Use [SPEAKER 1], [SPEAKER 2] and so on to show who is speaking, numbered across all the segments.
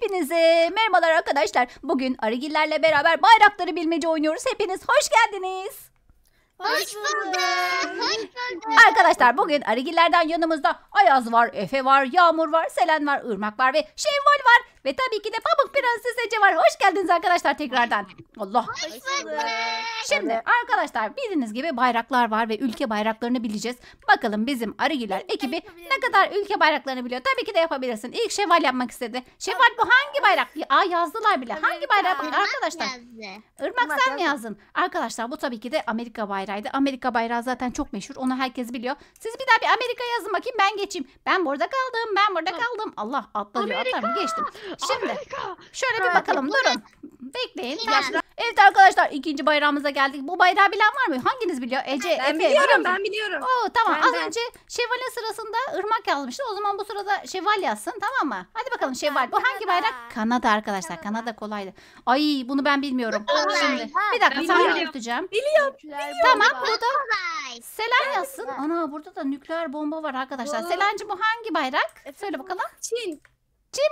[SPEAKER 1] Hepinize merhabalar arkadaşlar. Bugün Arıgillerle beraber bayrakları bilmece oynuyoruz. Hepiniz hoş geldiniz.
[SPEAKER 2] Hoş bulduk. Hoş bulduk.
[SPEAKER 1] Arkadaşlar bugün Arıgillerden yanımızda Ayaz var, Efe var, Yağmur var, Selen var, Irmak var ve Şevval var. Ve tabii ki de Pamuk Prenses Ece var. Hoş geldiniz arkadaşlar tekrardan. Allah. Şimdi arkadaşlar bildiğiniz gibi bayraklar var ve ülke bayraklarını bileceğiz. Bakalım bizim Arıgiller ekibi ne kadar ülke bayraklarını biliyor. Tabii ki de yapabilirsin. İlk Şevval yapmak istedi. Şevval bu hangi bayrak? Aa yazdılar bile. Hangi bayrak? Arkadaşlar. Irmak sen mi yazdın? Arkadaşlar bu tabii ki de Amerika bayrağıydı. Amerika bayrağı zaten çok meşhur. Onu herkes biliyor. Siz bir daha bir Amerika yazın bakayım ben geçeyim. Ben burada kaldım. Ben burada kaldım. Allah atladı. Atlarım geçtim. Şimdi şöyle bir bakalım durun. Bekleyin. Evet arkadaşlar ikinci bayrağımıza geldik. Bu bayrağı bilen var mı? Hanginiz biliyor? Ece, Efe.
[SPEAKER 3] Ben
[SPEAKER 1] biliyor
[SPEAKER 3] biliyorum ben biliyorum.
[SPEAKER 1] Oo, tamam
[SPEAKER 3] Ben
[SPEAKER 1] az
[SPEAKER 3] de.
[SPEAKER 1] önce Şevval'in sırasında Irmak yazmıştı. O zaman bu sırada Şevval yazsın tamam mı? Hadi bakalım Şevval. Bu hangi
[SPEAKER 3] Kanada.
[SPEAKER 1] bayrak? Kanada arkadaşlar.
[SPEAKER 3] Kanada.
[SPEAKER 1] Kanada kolaydı. Ay bunu ben bilmiyorum.
[SPEAKER 2] Kolay.
[SPEAKER 1] Şimdi bir dakika
[SPEAKER 3] ben
[SPEAKER 1] sana
[SPEAKER 3] biliyorum. Biliyorum.
[SPEAKER 1] Tamam burada
[SPEAKER 2] Kolay.
[SPEAKER 1] Selen yazsın. Ana burada da nükleer bomba var arkadaşlar.
[SPEAKER 3] Bu-
[SPEAKER 1] Selenci bu hangi bayrak? Söyle bakalım.
[SPEAKER 3] Çin.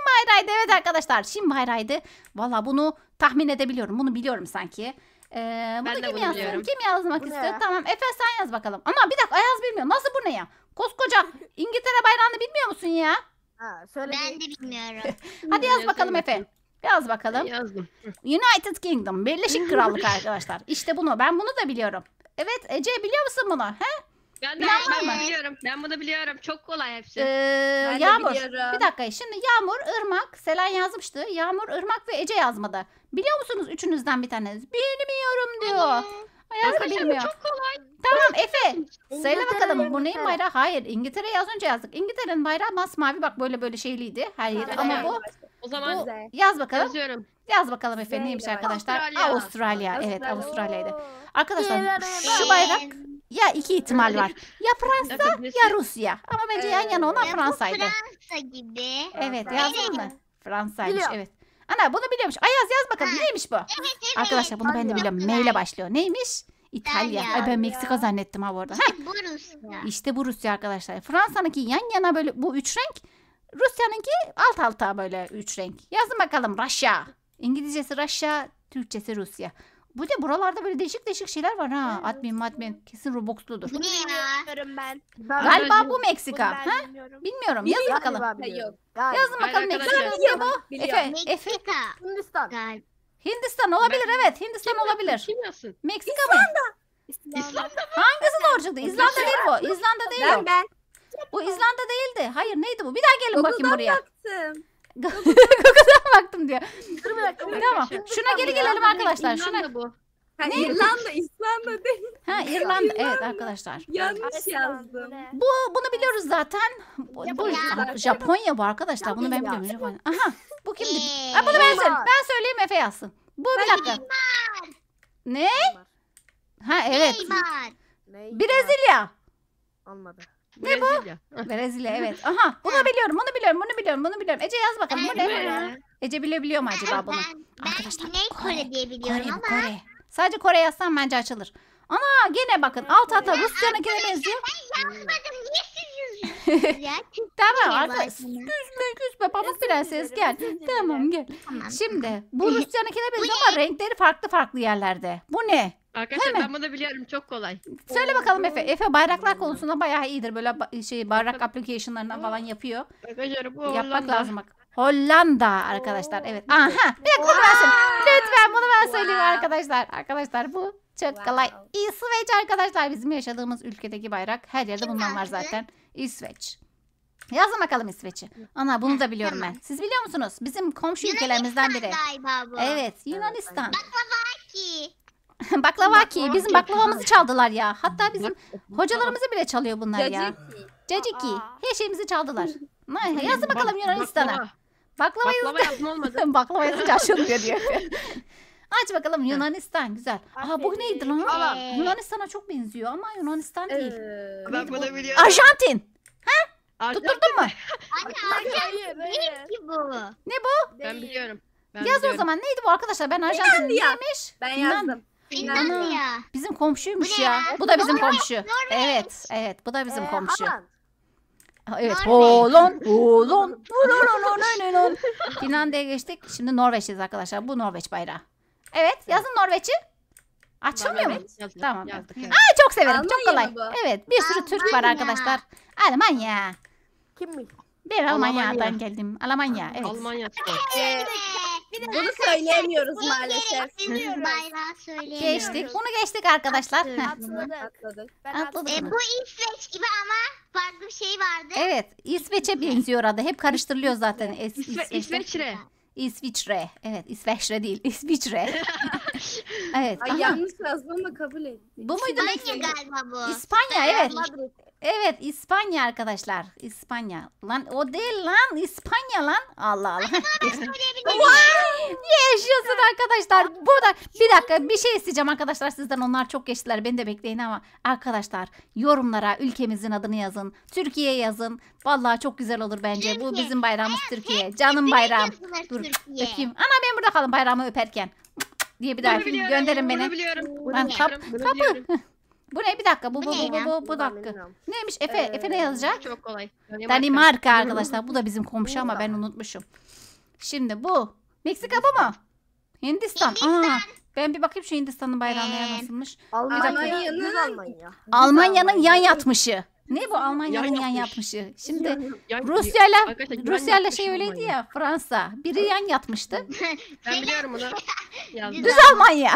[SPEAKER 1] Bayrağıydı evet arkadaşlar. Çin bayrağıydı. Valla bunu tahmin edebiliyorum. Bunu biliyorum sanki. Ee, bunu
[SPEAKER 4] Ben de
[SPEAKER 1] kim
[SPEAKER 4] bunu
[SPEAKER 1] yazsın?
[SPEAKER 4] biliyorum.
[SPEAKER 1] Kim yazmak
[SPEAKER 3] Bu ne
[SPEAKER 1] istiyor?
[SPEAKER 3] ya?
[SPEAKER 1] Tamam Efe sen yaz bakalım. Ama bir dakika Ayaz bilmiyor. Nasıl bu ne ya? Koskoca İngiltere bayrağını bilmiyor musun ya?
[SPEAKER 3] Ha, söyle
[SPEAKER 2] Ben
[SPEAKER 3] bir-
[SPEAKER 2] de bilmiyorum.
[SPEAKER 1] Hadi yaz bakalım Efe. Yaz bakalım.
[SPEAKER 4] Yazdım.
[SPEAKER 1] United Kingdom. Birleşik Krallık arkadaşlar. İşte bunu. Ben bunu da biliyorum. Evet Ece biliyor musun bunu? He?
[SPEAKER 4] Ben de
[SPEAKER 1] Bilen var
[SPEAKER 4] ben
[SPEAKER 1] mı?
[SPEAKER 4] biliyorum. Ben bunu biliyorum. Çok kolay hepsi.
[SPEAKER 1] Ee,
[SPEAKER 3] Ben de
[SPEAKER 1] Yağmur.
[SPEAKER 3] biliyorum.
[SPEAKER 1] Bir dakika şimdi Yağmur, Irmak, Selen yazmıştı. Yağmur, Irmak ve Ece yazmadı. Biliyor musunuz üçünüzden bir taneniz? Bilmiyorum diyor. Ayaz da
[SPEAKER 4] Arkadaşlar bu
[SPEAKER 1] bilmiyor.
[SPEAKER 4] çok kolay.
[SPEAKER 1] Tamam Efe. Söyle bakalım bu neyin bayrağı? Hayır İngiltere yaz önce yazdık. İngiltere'nin bayrağı masmavi bak böyle böyle şeyliydi her yeri.
[SPEAKER 3] Evet.
[SPEAKER 1] Ama bu
[SPEAKER 4] O zaman
[SPEAKER 1] Bu-
[SPEAKER 3] Güzel.
[SPEAKER 1] yaz bakalım.
[SPEAKER 4] yazıyorum.
[SPEAKER 1] Yaz bakalım Efe neymiş arkadaşlar?
[SPEAKER 4] Avustralya.
[SPEAKER 1] Avustralya. Evet
[SPEAKER 3] Avustralya.
[SPEAKER 1] Avustralya'ydı. Arkadaşlar şu bayrak ya iki ihtimal var. Ya Fransa ya Rusya. Ama bence yan yana ona
[SPEAKER 2] Ya bu
[SPEAKER 1] Fransa'ydı.
[SPEAKER 2] Fransa gibi.
[SPEAKER 1] Evet yazdın mı? Fransa'ymış evet. Ana bunu biliyormuş. Ayaz yaz bakalım
[SPEAKER 2] Ha.
[SPEAKER 1] neymiş bu?
[SPEAKER 2] Evet evet.
[SPEAKER 1] Arkadaşlar bunu ben de biliyorum. M ile başlıyor. Neymiş? İtalya.
[SPEAKER 2] İtalya.
[SPEAKER 1] Ay ben Meksika zannettim ha bu arada. Heh,
[SPEAKER 2] Bu Rusya.
[SPEAKER 1] işte bu Rusya arkadaşlar. Fransa'nınki yan yana böyle bu üç renk. Rusya'nınki alt alta böyle üç renk. Yazın bakalım Rusya. İngilizcesi Rusya, Türkçesi Rusya. Bu da buralarda böyle değişik değişik şeyler var ha.
[SPEAKER 3] Evet.
[SPEAKER 1] Admin admin. Kesin Robux'ludur.
[SPEAKER 2] Bu ne ya?
[SPEAKER 3] Bilmiyorum ben.
[SPEAKER 1] Galiba bu Meksika. Ha?
[SPEAKER 3] ben bilmiyorum.
[SPEAKER 1] Bilmiyorum. Yazın
[SPEAKER 3] Galiba
[SPEAKER 1] bakalım.
[SPEAKER 3] Galiba.
[SPEAKER 1] Yazın
[SPEAKER 4] Hayır
[SPEAKER 1] bakalım Meksika.
[SPEAKER 4] arkadaşlar.
[SPEAKER 1] Ne bu? Efe. Efe.
[SPEAKER 2] Meksika.
[SPEAKER 3] Hindistan.
[SPEAKER 2] Galiba.
[SPEAKER 1] Hindistan olabilir evet. Hindistan olabilir.
[SPEAKER 4] Kim yazsın?
[SPEAKER 1] Meksika mı?
[SPEAKER 4] İslam'da
[SPEAKER 1] Hangisi doğru çıktı? İzlanda değil bu. İzlanda değil o.
[SPEAKER 3] Ben ben.
[SPEAKER 1] Bu İzlanda değildi. Hayır neydi bu? Bir daha gelin bakayım
[SPEAKER 3] Google'dan
[SPEAKER 1] buraya.
[SPEAKER 3] baktım.
[SPEAKER 1] Google'dan baktım diyor.
[SPEAKER 3] Dur bir dakika. bir
[SPEAKER 1] Tamam. Şuna geri gelelim arkadaşlar. Şuna.
[SPEAKER 4] İrlanda bu.
[SPEAKER 3] Ha, İrlanda, İzlanda değil.
[SPEAKER 1] Ha İrlanda. Evet arkadaşlar.
[SPEAKER 3] Yanlış yazdım.
[SPEAKER 1] Bu bunu biliyoruz zaten. Bu, bu
[SPEAKER 2] Japonya.
[SPEAKER 1] Japonya bu arkadaşlar. Bunu ben biliyorum. Japonya. Aha. Bu kimdi?
[SPEAKER 2] Ee,
[SPEAKER 1] Ha, bunu ben söyleyeyim. Ben söyleyeyim Efe yazsın. Bu bir dakika. Ne? Ha evet.
[SPEAKER 2] Neymar.
[SPEAKER 3] Ne?
[SPEAKER 1] Brezilya.
[SPEAKER 4] Bu?
[SPEAKER 1] Brezilya evet. Aha bunu biliyorum. Bunu biliyorum. Bunu biliyorum. Bunu biliyorum. Ece yaz bakalım. Bu ne? Ece bilebiliyor mu acaba bunu?
[SPEAKER 2] Ben, ben
[SPEAKER 1] Arkadaşlar,
[SPEAKER 2] Güney
[SPEAKER 1] Kore,
[SPEAKER 2] Kore, diye biliyorum ama.
[SPEAKER 1] Kore. Sadece Kore yazsam bence açılır. Ana gene bakın alt alta Rusya'nınkine benziyor.
[SPEAKER 2] Ben yazmadım. Niye siz yazıyorsunuz ya?
[SPEAKER 1] Tamam arkadaş.
[SPEAKER 2] buna?
[SPEAKER 1] küsme pamuk prenses gel. Tamam gel.
[SPEAKER 2] Tamam.
[SPEAKER 1] Şimdi bu Rusya'nınkine benziyor ama renkleri farklı farklı yerlerde. Bu ne?
[SPEAKER 4] Arkadaşlar
[SPEAKER 1] Hemen.
[SPEAKER 4] ben bunu biliyorum. Çok kolay.
[SPEAKER 1] Söyle bakalım Efe. Efe bayraklar konusunda bayağı iyidir. Böyle ba- şey bayrak application'larından falan yapıyor.
[SPEAKER 4] Arkadaşlar bu
[SPEAKER 1] Yapmak
[SPEAKER 4] Hollanda.
[SPEAKER 1] lazım bak. Hollanda arkadaşlar. Evet. Aha. Bir dakika bunu ben söyleyeyim. Lütfen bunu ben söyleyeyim
[SPEAKER 3] Wow.
[SPEAKER 1] arkadaşlar. Arkadaşlar bu çok kolay. İsveç arkadaşlar. Bizim yaşadığımız ülkedeki bayrak. Her yerde bundan var zaten. İsveç. Yazın bakalım İsveç'i. Ana bunu da biliyorum ben. Siz biliyor musunuz? Bizim komşu ülkelerimizden biri.
[SPEAKER 2] Galiba bu.
[SPEAKER 1] Evet Yunanistan.
[SPEAKER 2] Ki.
[SPEAKER 1] Baklavaki. Bizim baklavamızı çaldılar ya. Hatta bizim hocalarımızı bile çalıyor bunlar ya. Caciki. Her şeyimizi çaldılar. Ha, Yazın bakalım Yunanistan'a.
[SPEAKER 4] Baklava.
[SPEAKER 1] Baklavayı
[SPEAKER 4] Baklava yazma olmadı.
[SPEAKER 1] Baklava yazınca açılmıyor diyor. Aç bakalım Yunanistan güzel. Aa bu neydi lan? Yunanistan'a çok benziyor ama Yunanistan değil.
[SPEAKER 3] Ee,
[SPEAKER 4] Ben bunu biliyorum.
[SPEAKER 1] Arjantin.
[SPEAKER 4] Arjantin.
[SPEAKER 1] Tutturdun mu?
[SPEAKER 2] Anne Arjantin değil ki bu.
[SPEAKER 4] Ben biliyorum. Ben
[SPEAKER 1] Yaz o
[SPEAKER 4] biliyorum.
[SPEAKER 1] zaman neydi bu arkadaşlar? Ben Arjantin neymiş?
[SPEAKER 3] Ben yazdım.
[SPEAKER 2] Finlandiya.
[SPEAKER 1] Bizim komşuymuş
[SPEAKER 2] Bu ne
[SPEAKER 1] ya.
[SPEAKER 2] ya?
[SPEAKER 1] Bu da bizim
[SPEAKER 2] Norveç,
[SPEAKER 1] komşu. Evet, evet. Bu da bizim
[SPEAKER 3] Ee,
[SPEAKER 1] komşu.
[SPEAKER 3] Haaland.
[SPEAKER 1] Ha, Evet.
[SPEAKER 2] Norveç.
[SPEAKER 1] Holon, Holon, Holon, Finlandiya'ya geçtik. Şimdi Norveç'teyiz arkadaşlar. Bu Norveç bayrağı. Evet. Yazın Norveç'i. Açılmıyor mu?
[SPEAKER 4] Yazdık,
[SPEAKER 1] Tamam,
[SPEAKER 4] yazdık. evet.
[SPEAKER 1] Aa, çok severim. çok
[SPEAKER 3] Almanya
[SPEAKER 1] kolay.
[SPEAKER 3] mı bu?
[SPEAKER 1] Evet. Bir sürü Türk var
[SPEAKER 2] Almanya.
[SPEAKER 1] arkadaşlar. Almanya.
[SPEAKER 3] Kimmiş?
[SPEAKER 1] Bir Almanya'dan
[SPEAKER 4] Almanya.
[SPEAKER 1] geldim. Almanya. Evet.
[SPEAKER 4] Almanya spor.
[SPEAKER 3] Ee, bunu söyleyemiyoruz maalesef.
[SPEAKER 2] Bizim bayrağı söyleyemiyoruz.
[SPEAKER 1] Geçtik. Bunu geçtik arkadaşlar. Heh.
[SPEAKER 3] Atladık.
[SPEAKER 1] Atladık.
[SPEAKER 2] E, bu İsveç gibi ama farklı bir şey vardı.
[SPEAKER 1] Evet. İsveç'e benziyor adı. Hep karıştırılıyor zaten. Es-
[SPEAKER 4] İsve
[SPEAKER 1] İsveç'te.
[SPEAKER 4] İsveçre.
[SPEAKER 1] İsviçre. Evet. İsveçre değil. İsviçre. evet.
[SPEAKER 3] Ay
[SPEAKER 1] Aha.
[SPEAKER 3] yanlış yazdım kabul ettim.
[SPEAKER 1] Bu muydu
[SPEAKER 2] İspanya galiba bu.
[SPEAKER 1] İspanya evet.
[SPEAKER 3] Madrid.
[SPEAKER 1] Evet İspanya arkadaşlar. İspanya. Lan o değil lan. İspanya lan. Allah Allah. Yaşasın arkadaşlar. Burada bir dakika bir şey isteyeceğim arkadaşlar sizden. Onlar çok geçtiler. Beni de bekleyin ama arkadaşlar yorumlara ülkemizin adını yazın. Türkiye yazın. Vallahi çok güzel olur bence. Bu
[SPEAKER 2] Türkiye.
[SPEAKER 1] bizim bayrağımız Türkiye. Canım bayrağım. Dur
[SPEAKER 2] Türkiye.
[SPEAKER 1] öpeyim. Ana ben burada kalın bayrağımı öperken. diye bir daha
[SPEAKER 4] Bunu biliyorum,
[SPEAKER 1] gönderin
[SPEAKER 4] Bunu
[SPEAKER 1] beni.
[SPEAKER 4] biliyorum. Bunu
[SPEAKER 1] Ben
[SPEAKER 4] biliyorum,
[SPEAKER 1] tap-
[SPEAKER 4] bunu
[SPEAKER 1] tapu. Bu ne bir dakika bu bu
[SPEAKER 2] Bu ne
[SPEAKER 1] bu bu
[SPEAKER 2] ya?
[SPEAKER 1] bu, bu dakika. Neymiş Efe Efe ne yazacak?
[SPEAKER 4] Çok kolay.
[SPEAKER 1] Danimarka arkadaşlar. Bu da bizim komşu ama ben unutmuşum. Şimdi bu. Meksika bu mu? Hindistan.
[SPEAKER 2] Hindistan.
[SPEAKER 1] Aa, ben bir bakayım şu Hindistan'ın bayrağına
[SPEAKER 2] Ee,
[SPEAKER 1] nasılmış.
[SPEAKER 3] Almanya'nın
[SPEAKER 5] Düz Almanya.
[SPEAKER 1] Almanya'nın yan yatmışı. Ne bu Almanya'nın
[SPEAKER 4] Yan
[SPEAKER 1] yan yatmışı? Şimdi Rusya'yla
[SPEAKER 4] yan
[SPEAKER 1] Rusya'yla
[SPEAKER 4] yatmış
[SPEAKER 1] şey öyleydi
[SPEAKER 4] Almanya.
[SPEAKER 1] ya Fransa. Biri yan yatmıştı.
[SPEAKER 4] Ben biliyorum bunu. Yazdım.
[SPEAKER 1] Düz Almanya.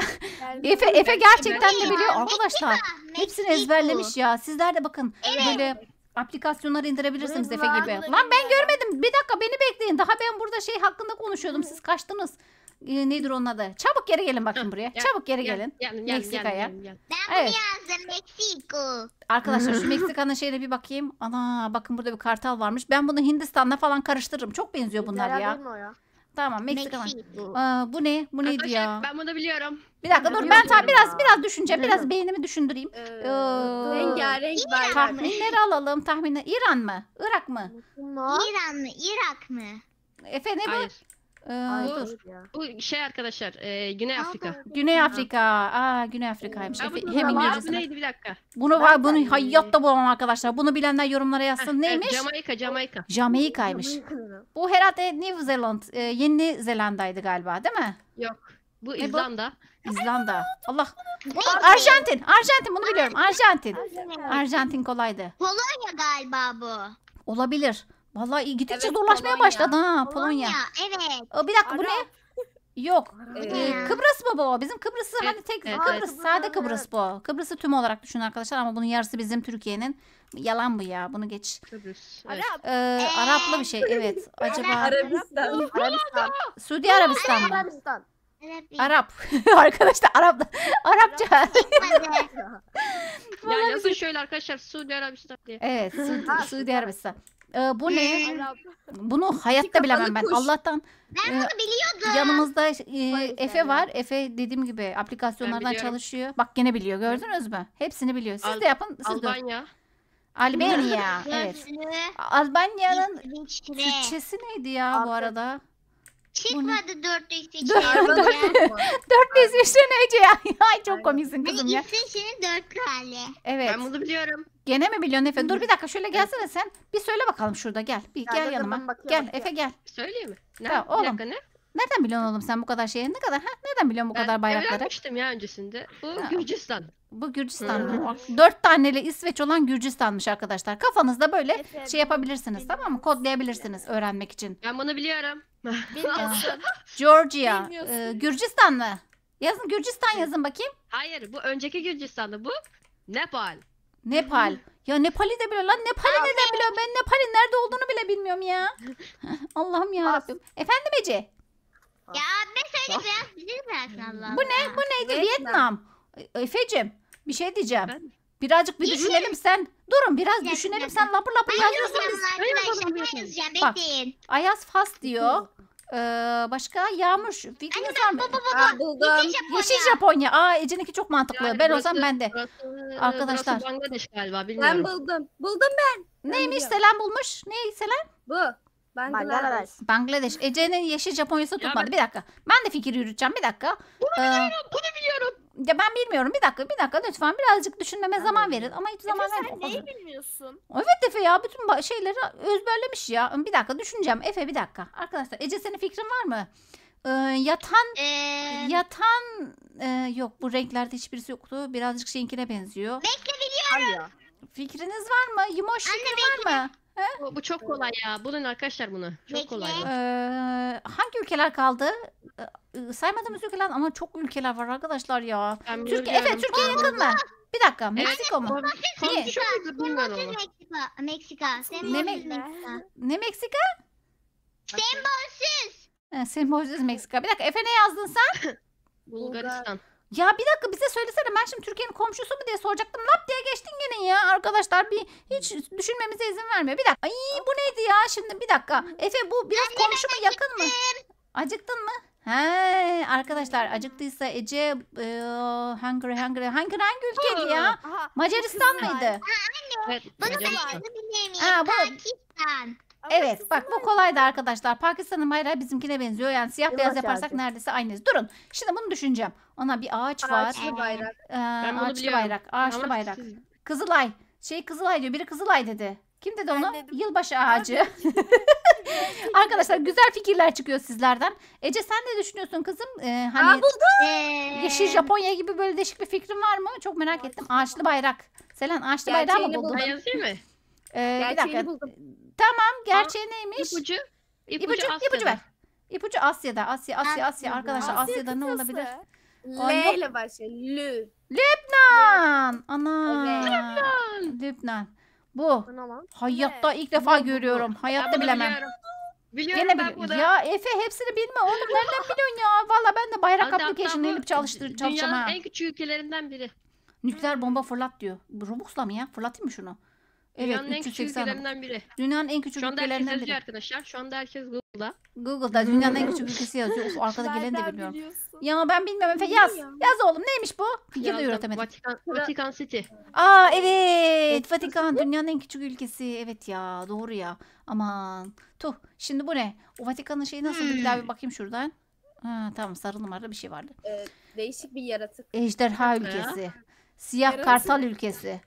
[SPEAKER 1] Efe Efe gerçekten de biliyor arkadaşlar. Hepsini ezberlemiş ya. Sizler de bakın böyle aplikasyonları indirebilirsiniz Efe gibi. Lan ben görmedim. Bir dakika beni bekleyin. Daha ben burada şey hakkında konuşuyordum. Siz kaçtınız. Ee, nedir onun adı? Çabuk geri gelin bakın buraya.
[SPEAKER 4] Gel,
[SPEAKER 1] Çabuk geri
[SPEAKER 4] Gel,
[SPEAKER 1] gelin.
[SPEAKER 4] gel, gel,
[SPEAKER 1] Meksika'ya.
[SPEAKER 4] gel, gel.
[SPEAKER 2] Ben bunu
[SPEAKER 1] Evet.
[SPEAKER 2] yazdım Meksiko.
[SPEAKER 1] Arkadaşlar şu Meksika'nın şeyine bir bakayım. Ana bakın burada bir kartal varmış. Ben bunu Hindistan'la falan karıştırırım. Çok benziyor bunlar ya. Tamam.
[SPEAKER 2] Meksiko.
[SPEAKER 1] Aa, bu ne? Bu neydi ya?
[SPEAKER 4] Arkadaşlar ben bunu biliyorum.
[SPEAKER 1] Bir dakika dur
[SPEAKER 4] Ben
[SPEAKER 1] ben ta
[SPEAKER 4] biliyorum
[SPEAKER 1] biraz
[SPEAKER 3] ya.
[SPEAKER 1] biraz düşüneceğim. Biraz beynimi düşündüreyim.
[SPEAKER 3] Ee,
[SPEAKER 1] Ee,
[SPEAKER 3] rengarenk bayrak.
[SPEAKER 1] Tahminleri alalım. Tahminler. İran mı? Irak mı?
[SPEAKER 2] İran mı? Irak mı?
[SPEAKER 1] Efe ne bu?
[SPEAKER 4] Hayır.
[SPEAKER 1] Ee, dur.
[SPEAKER 4] Bu şey arkadaşlar. e, Güney Afrika.
[SPEAKER 1] Güney Afrika. Aa Güney Afrika'ymış. Efe,
[SPEAKER 4] bu-
[SPEAKER 1] hem
[SPEAKER 4] bu-
[SPEAKER 1] İngilizcesine.
[SPEAKER 4] Bu neydi bir dakika.
[SPEAKER 1] Bunu var bunu hayatta bulamam arkadaşlar. Bunu bilenler yorumlara yazsın. Neymiş?
[SPEAKER 4] Jamaika, Jamaika.
[SPEAKER 1] Jamaika'ymış. Bu herhalde New Zealand, e, Yeni Zelanda'ydı galiba değil mi?
[SPEAKER 4] Yok. Bu
[SPEAKER 1] bu?
[SPEAKER 4] İzlanda.
[SPEAKER 1] İzlanda. Allah. Arjantin. Arjantin bunu biliyorum. Arjantin. Arjantin kolaydı.
[SPEAKER 2] Polonya galiba bu.
[SPEAKER 1] Olabilir. Vallahi iyi gittikçe
[SPEAKER 3] Evet,
[SPEAKER 1] zorlaşmaya
[SPEAKER 3] Polonya.
[SPEAKER 1] başladı ha Polonya.
[SPEAKER 2] Evet.
[SPEAKER 1] Aa, bir dakika bu ne? Yok. Ee, Kıbrıs mı bu? Bizim Kıbrıs'ı
[SPEAKER 4] Evet,
[SPEAKER 1] hani tek
[SPEAKER 4] evet,
[SPEAKER 1] Kıbrıs
[SPEAKER 5] evet.
[SPEAKER 1] sade Kıbrıs bu. Kıbrıs'ı tüm olarak düşün arkadaşlar ama bunun yarısı bizim Türkiye'nin. Yalan bu ya. Bunu geç.
[SPEAKER 4] Kıbrıs. Evet.
[SPEAKER 5] Arap.
[SPEAKER 1] Ee, Araplı bir şey. Evet. Acaba
[SPEAKER 3] Arabistan.
[SPEAKER 5] Arabistan.
[SPEAKER 1] Suudi Arabistan mı?
[SPEAKER 5] Arabistan.
[SPEAKER 1] Arap. Arkadaşlar Arap Arapça.
[SPEAKER 4] Ya yazın şöyle arkadaşlar Suudi Arabistan diye.
[SPEAKER 1] evet, Suudi, Suudi Arabistan. Ee, bu ne?
[SPEAKER 5] Arap.
[SPEAKER 1] Bunu hayatta bilemem ben.
[SPEAKER 3] kuş.
[SPEAKER 1] Allah'tan
[SPEAKER 2] Ben
[SPEAKER 1] Ee,
[SPEAKER 2] bunu biliyordum.
[SPEAKER 1] yanımızda e, Efe var. Efe dediğim gibi aplikasyonlardan
[SPEAKER 4] biliyorum.
[SPEAKER 1] çalışıyor. Bak gene biliyor. Gördünüz mü? Hepsini biliyor. Siz
[SPEAKER 4] Al-
[SPEAKER 1] de yapın. Siz de.
[SPEAKER 4] Albanya.
[SPEAKER 1] Albanya. evet. Albanya'nın. Türkçesi neydi ya bu arada?
[SPEAKER 2] Çıkmadı dört İsviçre.
[SPEAKER 1] Dört-
[SPEAKER 2] yazınca.
[SPEAKER 1] Dört İsviçre neyce ya? Ay çok komiksin kızım ya.
[SPEAKER 2] İsviçre'nin dörtlü hali.
[SPEAKER 1] Evet.
[SPEAKER 4] Ben bunu biliyorum.
[SPEAKER 1] Gene mi biliyorsun Efe? Dur bir dakika şöyle gelsene sen. Bir söyle bakalım şurada gel. Bir gel
[SPEAKER 5] dur,
[SPEAKER 1] yanıma.
[SPEAKER 5] ben
[SPEAKER 1] Gel
[SPEAKER 5] bakıyorum.
[SPEAKER 1] Efe gel.
[SPEAKER 4] Söyleyeyim mi? Ne?
[SPEAKER 1] Tamam,
[SPEAKER 4] Bir
[SPEAKER 1] oğlum.
[SPEAKER 4] dakika ne?
[SPEAKER 1] Nereden biliyorsun oğlum sen bu kadar şeyi? Ne kadar? Ha? Nereden biliyorsun bu
[SPEAKER 4] Ben
[SPEAKER 1] kadar bayrakları?
[SPEAKER 4] öğrenmiştim ya öncesinde. Bu
[SPEAKER 1] Ha.
[SPEAKER 4] Gürcistan.
[SPEAKER 1] Bu Gürcistan. Dört taneli İsveç olan Gürcistan'mış arkadaşlar. Kafanızda böyle
[SPEAKER 5] Efe,
[SPEAKER 1] şey yapabilirsiniz tamam mı? Kodlayabilirsiniz öğrenmek için.
[SPEAKER 4] Ben bunu biliyorum.
[SPEAKER 5] Bilmiyorsun.
[SPEAKER 1] Georgia.
[SPEAKER 5] Bilmiyorsun.
[SPEAKER 1] e, Gürcistan mı? Yazın Gürcistan yazın bakayım.
[SPEAKER 4] Hayır bu önceki Gürcistan'da bu. Nepal.
[SPEAKER 1] Nepal. Ya Nepal'i de biliyor lan. Nepal'i nereden biliyorum? Ben Nepal'in nerede olduğunu bile bilmiyorum ya. Allah'ım ya Rabbim. Efendim Ece?
[SPEAKER 2] Ya ben söyle biraz bilir misin Allah
[SPEAKER 1] Bu ne? Bu neydi? Vietnam. E, Efe'cim bir şey diyeceğim.
[SPEAKER 4] Ben-
[SPEAKER 1] Birazcık bir
[SPEAKER 2] Yemin-
[SPEAKER 1] düşünelim sen. Durun biraz
[SPEAKER 2] Bir
[SPEAKER 1] düşünelim sen lapır lapır
[SPEAKER 2] Ben
[SPEAKER 1] yazıyorsun. Biz.
[SPEAKER 2] Ben yazacağım.
[SPEAKER 1] Bak.
[SPEAKER 2] Bekleyin.
[SPEAKER 1] Ayaz Fas diyor. Ee, başka Yağmur. şu- Fikriniz var mı?
[SPEAKER 3] Aa, buldum.
[SPEAKER 2] Yeşil Japonya.
[SPEAKER 1] Yeşil Japonya. Aa Ece'ninki çok mantıklı.
[SPEAKER 4] Yani
[SPEAKER 1] ben
[SPEAKER 4] burası-
[SPEAKER 1] olsam ben de.
[SPEAKER 4] Burası,
[SPEAKER 1] Arkadaşlar.
[SPEAKER 4] Burası Bangladeş galiba
[SPEAKER 3] Ben
[SPEAKER 4] bilmiyorum.
[SPEAKER 3] buldum. Buldum ben. Ben
[SPEAKER 1] Neymiş
[SPEAKER 3] biliyorum.
[SPEAKER 1] Selam bulmuş? Ne Selam?
[SPEAKER 3] Bu. Bangladeş.
[SPEAKER 5] Bangladeş.
[SPEAKER 1] Ece'nin yeşil Japonya'sı
[SPEAKER 4] Ya
[SPEAKER 1] tutmadı.
[SPEAKER 4] ben-
[SPEAKER 1] Bir dakika. Ben de fikir yürüteceğim. Bir dakika. Ee,
[SPEAKER 4] Bunu biliyorum.
[SPEAKER 1] Ya ben bilmiyorum. Bir dakika, bir dakika lütfen birazcık düşünmeme zaman verin. Ama hiç zaman
[SPEAKER 3] Efe sen
[SPEAKER 1] vermiyor.
[SPEAKER 3] neyi bilmiyorsun?
[SPEAKER 1] Evet Efe ya bütün ba- şeyleri özberlemiş ya. Bir dakika düşüneceğim. Efe bir dakika. Arkadaşlar Ece senin fikrin var mı? Ee, yatan
[SPEAKER 2] Ee,
[SPEAKER 1] yatan e, yok bu renklerde hiçbirisi yoktu. Birazcık şeyinkine benziyor.
[SPEAKER 3] Ya.
[SPEAKER 1] Fikriniz var mı? Yumoş fikrin var mı?
[SPEAKER 4] Bu, bu çok kolay ya. Bulun arkadaşlar bunu. Çok
[SPEAKER 2] Bekle.
[SPEAKER 4] kolay. bu.
[SPEAKER 1] Ee, hangi ülkeler kaldı? Ee, saymadığımız ülkeler ama çok ülkeler var arkadaşlar ya.
[SPEAKER 4] Ben
[SPEAKER 1] Türkiye,
[SPEAKER 4] biliyorum.
[SPEAKER 1] Türkiye yakın mı? Bir dakika Meksiko mu?
[SPEAKER 4] Bilmiyorum ama.
[SPEAKER 2] Meksika. Meksika. Sembolsüz
[SPEAKER 1] Ne
[SPEAKER 2] Meksika.
[SPEAKER 1] Ne Meksika?
[SPEAKER 2] Sembolsüz.
[SPEAKER 1] Ee, sembolsüz Meksika. Bir dakika Efe ne yazdın sen?
[SPEAKER 4] Bulgaristan.
[SPEAKER 1] Ya bir dakika bize söylesene ben şimdi Türkiye'nin komşusu mu diye soracaktım. Lap diye geçtin gene ya arkadaşlar bir hiç düşünmemize izin vermiyor. Bir dakika. Ay bu neydi ya şimdi bir dakika. Efe bu biraz komşu mu yakın mı? Acıktın mı? He arkadaşlar acıktıysa Ece e, Hungary Hungary Hungary hangi ülkeydi ya? Macaristan mıydı?
[SPEAKER 4] Evet.
[SPEAKER 2] Bunu ben
[SPEAKER 4] Macaristan.
[SPEAKER 2] miyim?
[SPEAKER 1] Ha, bu-
[SPEAKER 2] Pakistan.
[SPEAKER 3] Ama
[SPEAKER 1] Evet bak bu kolaydı arkadaşlar. Pakistan'ın bayrağı bizimkine benziyor. Yani siyah beyaz
[SPEAKER 3] Yavaş
[SPEAKER 1] yaparsak neredeyse aynıyız. Durun. Şimdi bunu düşüneceğim. Ona bir ağaç var.
[SPEAKER 3] Ağaçlı bayrak.
[SPEAKER 1] Ee,
[SPEAKER 4] Ben bunu
[SPEAKER 1] ağaçlı
[SPEAKER 4] biliyorum.
[SPEAKER 1] bayrak. Ağaçlı
[SPEAKER 4] Ama
[SPEAKER 1] bayrak.
[SPEAKER 4] siz-
[SPEAKER 1] Kızılay. Şey Kızılay diyor. Biri Kızılay dedi. Kim dedi
[SPEAKER 3] Ben
[SPEAKER 1] onu?
[SPEAKER 3] dedim.
[SPEAKER 1] Yılbaşı ağacı. Arkadaşlar güzel fikirler çıkıyor sizlerden. Ece sen ne düşünüyorsun kızım? Ee, hani
[SPEAKER 3] Aa buldum.
[SPEAKER 2] Ee,
[SPEAKER 1] yeşil Japonya gibi böyle değişik bir fikrin var mı? Çok merak ettim. Ağaçlı bayrak. Selen ağaçlı bayrağı mı
[SPEAKER 3] Gerçeğini
[SPEAKER 1] buldun?
[SPEAKER 3] buldum.
[SPEAKER 4] Ben yazayım mı?
[SPEAKER 1] Ee, bir dakika.
[SPEAKER 3] buldum.
[SPEAKER 1] Tamam gerçeği neymiş?
[SPEAKER 4] İpucu.
[SPEAKER 1] İpucu,
[SPEAKER 4] İpucu,
[SPEAKER 1] ipucu ver. İpucu Asya'da. Asya, Asya, Asya.
[SPEAKER 2] Asya'da.
[SPEAKER 1] Arkadaşlar
[SPEAKER 3] Asya
[SPEAKER 1] Asya'da ne
[SPEAKER 3] kıtası.
[SPEAKER 1] olabilir?
[SPEAKER 3] L ile başlıyor. Lü.
[SPEAKER 1] Lübnan. Ana.
[SPEAKER 3] Evet.
[SPEAKER 1] Lübnan. Bu. Hayatta ilk defa görüyorum. Hayatta bilemem.
[SPEAKER 4] biliyorum. Biliyorum
[SPEAKER 1] Gene
[SPEAKER 4] ben bunu.
[SPEAKER 1] Ya Efe hepsini bilme oğlum. Nereden biliyorsun ya? Valla ben de bayrak application inip çalıştır, çalışacağım
[SPEAKER 4] Dünyanın
[SPEAKER 1] ha.
[SPEAKER 4] en küçük ülkelerinden biri.
[SPEAKER 1] Nükleer bomba fırlat diyor. Bu Robux'la mı ya? Fırlatayım mı şunu? Evet
[SPEAKER 4] Dünyanın en küçük
[SPEAKER 1] 380.
[SPEAKER 4] ülkelerinden biri.
[SPEAKER 1] Dünyanın en küçük
[SPEAKER 4] Şu anda herkes
[SPEAKER 1] ülkelerinden
[SPEAKER 4] yazıyor
[SPEAKER 1] biri.
[SPEAKER 4] arkadaşlar. Şu anda herkes Google'da.
[SPEAKER 1] Google'da dünyanın en küçük ülkesi yazıyor. Of arkada geleni de
[SPEAKER 3] Nereden
[SPEAKER 1] bilmiyorum.
[SPEAKER 3] biliyorsun?
[SPEAKER 1] Ya ben bilmiyorum Efe yaz.
[SPEAKER 3] ya?
[SPEAKER 1] Yaz oğlum neymiş bu? Fikir de
[SPEAKER 4] Yazdım.
[SPEAKER 1] üretemedim.
[SPEAKER 4] Vatikan, Vatikan City.
[SPEAKER 1] Aa evet Vatikan dünyanın en küçük ülkesi. Evet ya doğru ya. Aman tuh şimdi bu ne? O Vatikan'ın şeyi nasıl bir daha bir bakayım şuradan. Ha, tamam sarı numaralı bir şey vardı.
[SPEAKER 3] Ee, değişik bir yaratık.
[SPEAKER 1] Ejderha ülkesi. Siyah
[SPEAKER 3] Yarası.
[SPEAKER 1] kartal ülkesi.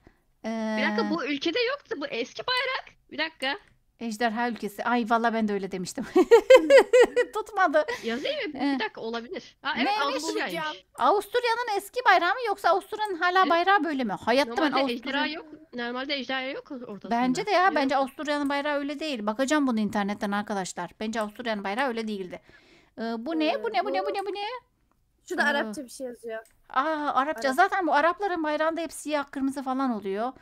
[SPEAKER 1] Ee,
[SPEAKER 4] Bir dakika bu ülkede yoktu. Bu eski bayrak. Bir dakika.
[SPEAKER 1] Ejderha ülkesi. Ay valla ben de öyle demiştim. Tutmadı.
[SPEAKER 4] Yazayım mı?
[SPEAKER 1] Ee,
[SPEAKER 4] Bir dakika olabilir. Ha evet
[SPEAKER 1] neymiş?
[SPEAKER 4] Avusturya'ymış.
[SPEAKER 1] Avusturya'nın eski bayrağı mı yoksa Avusturya'nın hala
[SPEAKER 4] Evet.
[SPEAKER 1] bayrağı böyle mi? Hayatta ben
[SPEAKER 4] Normalde ejderha
[SPEAKER 1] Avusturya...
[SPEAKER 4] yok. Normalde ejderha yok ortasında.
[SPEAKER 1] Bence de ya. Bence Avusturya'nın bayrağı öyle değil. Bakacağım bunu internetten arkadaşlar. Bence Avusturya'nın bayrağı öyle değildi. Ee, bu ne? Bu ne? Bu ne? Bu ne? Bu ne?
[SPEAKER 3] Şurada
[SPEAKER 1] Aa.
[SPEAKER 3] Arapça bir şey yazıyor.
[SPEAKER 1] Aa Arapça.
[SPEAKER 3] Arap.
[SPEAKER 1] Zaten bu Arapların bayrağında hep siyah kırmızı falan oluyor.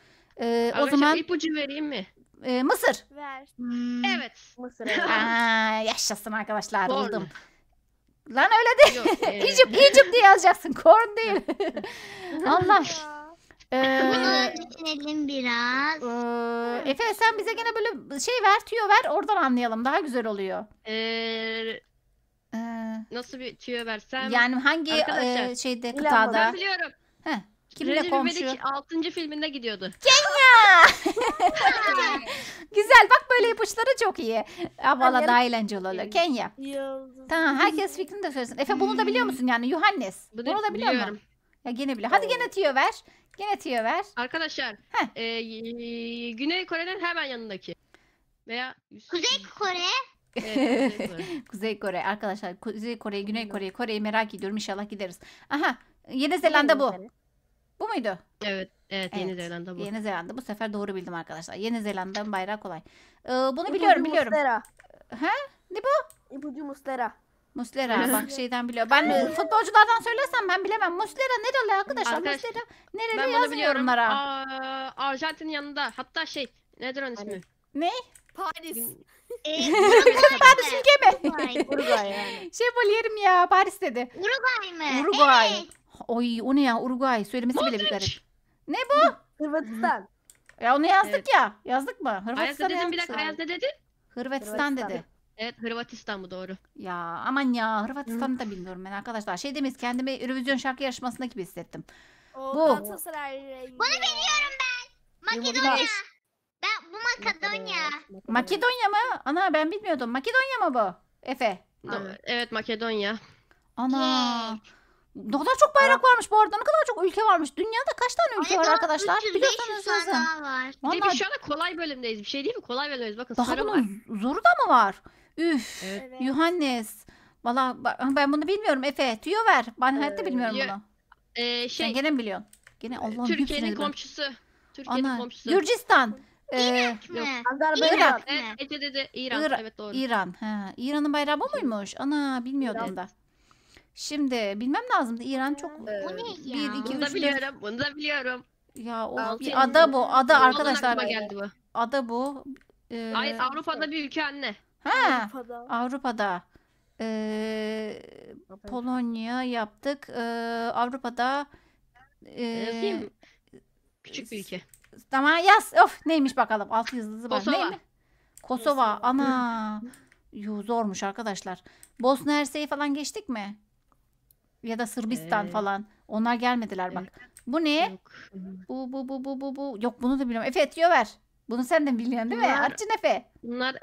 [SPEAKER 1] Ee, o zaman
[SPEAKER 4] ipucu vereyim mi?
[SPEAKER 1] e, Mısır.
[SPEAKER 3] Ver.
[SPEAKER 2] Hmm.
[SPEAKER 4] Evet.
[SPEAKER 3] Mısır.
[SPEAKER 1] Aa, yaşasın arkadaşlar.
[SPEAKER 4] Corn.
[SPEAKER 1] Buldum. Lan öyle
[SPEAKER 4] Yok. e,
[SPEAKER 1] Egypt, Egypt diye yazacaksın. Korn değil. Allah. Ee,
[SPEAKER 2] Bunu düşünelim biraz.
[SPEAKER 1] e, Efe sen bize gene böyle şey ver, tüyo ver. Oradan anlayalım. Daha güzel oluyor.
[SPEAKER 4] e,
[SPEAKER 1] Ee,
[SPEAKER 4] nasıl bir tüyo versem?
[SPEAKER 1] yani hangi
[SPEAKER 4] Arkadaşlar,
[SPEAKER 1] e, şeyde kıtada?
[SPEAKER 4] Ben biliyorum.
[SPEAKER 1] Kimle
[SPEAKER 4] Recep
[SPEAKER 1] komşu?
[SPEAKER 4] İvedik 6. filminde gidiyordu.
[SPEAKER 1] Güzel bak böyle ipuçları çok iyi. Valla daha eğlenceli oluyor. Kenya.
[SPEAKER 3] Yıldız.
[SPEAKER 1] Tamam herkes fikrini de söylesin. Efe bunu da biliyor musun yani Yuhannes?
[SPEAKER 4] Bunu
[SPEAKER 1] Bunu da biliyor
[SPEAKER 4] biliyorum.
[SPEAKER 1] musun? Ya gene biliyor. Hadi gene tüyo ver. Gene tüyo ver.
[SPEAKER 4] Arkadaşlar
[SPEAKER 1] Heh.
[SPEAKER 4] e, Güney Kore'nin hemen yanındaki. Veya
[SPEAKER 2] Kuzey Kore.
[SPEAKER 4] Evet, Kuzey Kore.
[SPEAKER 1] Kuzey Kore arkadaşlar. Kuzey Kore, Güney Kore, Kore'yi merak ediyorum. İnşallah gideriz. Aha Yeni Zelanda bu. Bu muydu?
[SPEAKER 4] Evet, evet Yeni
[SPEAKER 1] Evet,
[SPEAKER 4] Zelanda bu.
[SPEAKER 1] Yeni Zelanda. Bu sefer doğru bildim arkadaşlar. Yeni Zelanda'nın bayrağı kolay. Ee, bunu biliyorum biliyorum.
[SPEAKER 3] Mustera.
[SPEAKER 1] Ha? Ne bu?
[SPEAKER 3] İpucu Mustera.
[SPEAKER 1] Muslera bak şeyden biliyor. Ben futbolculardan söylersem ben bilemem. Muslera nereli arkadaşlar?
[SPEAKER 4] Arkadaş,
[SPEAKER 1] Muslera nereli
[SPEAKER 4] Ben. Aa, Arjantin'in yanında. Hatta şey nedir onun ismi?
[SPEAKER 3] Paris.
[SPEAKER 2] Ee,
[SPEAKER 1] Paris ülke mi?
[SPEAKER 2] Uruguay.
[SPEAKER 3] Uruguay yani.
[SPEAKER 1] şey yerim ya Paris dedi.
[SPEAKER 2] Uruguay mı?
[SPEAKER 1] Uruguay.
[SPEAKER 2] Evet.
[SPEAKER 1] Oy o ne ya Uruguay söylemesi bile bir garip.
[SPEAKER 4] Modric.
[SPEAKER 3] Hırvatistan.
[SPEAKER 1] Ya onu yazdık
[SPEAKER 4] Evet.
[SPEAKER 1] ya. Yazdık mı?
[SPEAKER 4] Ayaz ne
[SPEAKER 1] Hırvatistan'ı
[SPEAKER 4] dedin bir dakika Ayaz ne dedi?
[SPEAKER 1] Hırvatistan
[SPEAKER 3] Hırvatistan.
[SPEAKER 1] dedi.
[SPEAKER 4] Evet Hırvatistan bu doğru.
[SPEAKER 1] Ya aman ya Hırvatistan'ı da bilmiyorum ben arkadaşlar. Şey demeyiz kendimi Eurovision şarkı yarışmasında gibi hissettim.
[SPEAKER 3] O
[SPEAKER 1] Bu.
[SPEAKER 2] Bunu biliyorum ben. Makedonya. Bu Makedonya.
[SPEAKER 1] Makedonya mı? Ana ben bilmiyordum. Makedonya mı bu? Efe.
[SPEAKER 4] Do- Evet Makedonya.
[SPEAKER 1] Ana. Ne kadar çok bayrak varmış bu arada. Ne kadar çok ülke varmış. Dünyada kaç tane ülke var arkadaşlar?
[SPEAKER 2] 300,
[SPEAKER 1] Biliyorsanız
[SPEAKER 2] 500 tane
[SPEAKER 1] yazın.
[SPEAKER 2] daha var.
[SPEAKER 4] Bir de
[SPEAKER 1] Vallahi
[SPEAKER 4] biz şu anda kolay bölümdeyiz. Bir şey değil mi? Kolay bölümdeyiz. Bakın
[SPEAKER 1] daha
[SPEAKER 4] sarı var.
[SPEAKER 1] bunun zoru da mı var? Üf.
[SPEAKER 4] Evet.
[SPEAKER 3] Evet.
[SPEAKER 1] Yuhannes. Valla ben bunu bilmiyorum Efe. Tüyo ver. Ben hayatta
[SPEAKER 3] Ee,
[SPEAKER 1] bilmiyorum
[SPEAKER 4] ya-
[SPEAKER 1] bunu.
[SPEAKER 4] Ee,
[SPEAKER 1] Sen
[SPEAKER 4] şey
[SPEAKER 1] gene mi biliyorsun? Gene Allah'ım hepsini
[SPEAKER 4] Türkiye'nin
[SPEAKER 1] biliyorum.
[SPEAKER 4] komşusu. Türkiye'nin
[SPEAKER 1] Ana.
[SPEAKER 4] komşusu.
[SPEAKER 1] Gürcistan. Ee,
[SPEAKER 2] Yok.
[SPEAKER 3] Azerbaycan.
[SPEAKER 1] Irak.
[SPEAKER 4] Evet, Ece dedi İran.
[SPEAKER 1] Irak-
[SPEAKER 4] Evet doğru.
[SPEAKER 1] İran. Ha, İran'ın bayrağı bu muymuş? Ana bilmiyordum
[SPEAKER 4] İran.
[SPEAKER 1] da. Şimdi bilmem lazımdı. İran çok
[SPEAKER 3] Ee,
[SPEAKER 2] Bu ne ya?
[SPEAKER 1] Bir, iki,
[SPEAKER 4] Bunu da
[SPEAKER 1] üç, dört.
[SPEAKER 4] biliyorum. Bunu da biliyorum.
[SPEAKER 1] ya o
[SPEAKER 3] Altı
[SPEAKER 1] bir ada bu. Ada
[SPEAKER 4] Ondan
[SPEAKER 1] arkadaşlar.
[SPEAKER 4] aklıma geldi bu.
[SPEAKER 1] Ada bu. Ee,
[SPEAKER 4] Hayır Avrupa'da bir ülke anne.
[SPEAKER 1] ha,
[SPEAKER 3] Avrupa'da.
[SPEAKER 1] Avrupa'da. Ee, Polonya yaptık. Ee, Avrupa'da ee,
[SPEAKER 4] Yazayım. Küçük bir ülke.
[SPEAKER 1] Tamam yaz. Of neymiş bakalım. Altı yıldızı var.
[SPEAKER 4] Kosova.
[SPEAKER 1] Neymiş? Kosova.
[SPEAKER 3] Kosova.
[SPEAKER 1] Ana. Yu zormuş arkadaşlar. Bosna Hersey'i falan geçtik mi? Ya da Sırbistan
[SPEAKER 4] Ee,
[SPEAKER 1] falan. Onlar gelmediler bak. Bu ne?
[SPEAKER 4] Yok.
[SPEAKER 1] Bu bu bu bu bu bu. Yok bunu da bilmiyorum. Efe etiyor ver. Bunu sen de biliyorsun değil mi?
[SPEAKER 4] Bunlar-
[SPEAKER 1] Açın Efe.
[SPEAKER 4] Bunlar